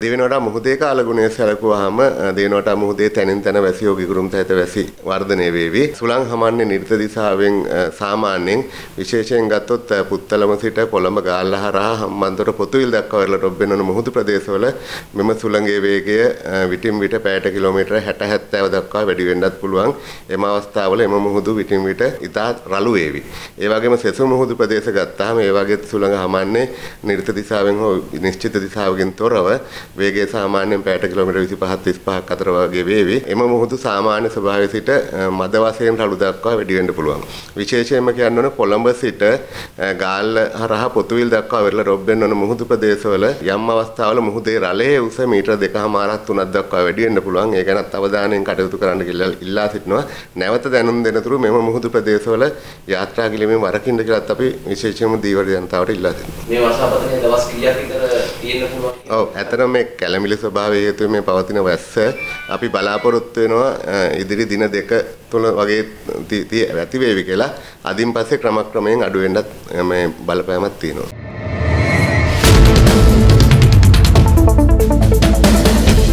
දෙවෙනට මුහුදේ කාලගුණය සැලකුවාම දෙවෙනට මුහුදේ තැනින් තැන වැසි යෝගිකුරුම් සහිත වැසි වර්ධනය වේවි. සුළං හමන්නේ නිර්ත දිසාවෙන් සාමාන්‍යයෙන් විශේෂයෙන් ගත්තොත් පුත්තලම සිට කොළඹ ගාල්ල හරහා හම්බන්තොට පොතුවිල් දක්වා වෙරළ රොබ්බෙන මුහුදු ප්‍රදේශවල මෙම සුළඟේ වේගය විටින් විට පැයට කිලෝමීටර 60 70 දක්වා වැඩි වෙන්නත් පුළුවන්. එම අවස්ථාවල එම මුහුදු විටින් විට ඉතා රළු වේවි. ඒ වගේම සෙසු මුහුදු ප්‍රදේශ ගත්තාම ඒ වගේ සුළඟ හමන්නේ නිර්ත දිසාවෙන් හෝ නිශ්චිත දිසාවකින් තොරව වේගය සාමාන්‍යයෙන් පැයට කිලෝමීටර් 25 35ක් අතර වගේ වේවි. එම මුහුදු සාමාන්‍ය ස්වභාවය සිට මද වශයෙන් රළු දක්වා වැඩි වෙන්න පුළුවන්. විශේෂයෙන්ම කියන්න ඕන කොළඹ සිට ගාල්ල හරහා පොතුවිල් දක්වා වෙරළ රොබ්බෙන් වන මුහුදු ප්‍රදේශවල යම් අවස්ථාවල මුහුදේ රළයේ උස මීටර 2කමාරක් 3ක් දක්වා වැඩි වෙන්න පුළුවන්. ඒ ගැනත් අවධානයෙන් කටයුතු කරන්න කියලා ඉල්ලා සිටිනවා. නැවත දැනුම් දෙනතුරු මෙම මුහුදු ප්‍රදේශවල යාත්‍රා කිරීමෙන් වරකින්න කියලාත් අපි විශේෂයෙන්ම දීවර ජනතාවට ඉල්ලා සිටිනවා. මේ වර්ෂාපතනේ දවස් කීයක් විතර තියෙන්න පුළුවන්? ඔව් ඇත්තටම මේ කැළමිලි ස්වභාවය හේතුවෙන් මේ පවතින වැස්ස අපි බලාපොරොත්තු වෙනවා ඉදිරි දින දෙක තුන වගේ ඇති වේවි කියලා. අදින් පස්සේ ක්‍රමක්‍රමයෙන් අඩු වෙන්නත් මේ බලපෑමක් තියෙනවා.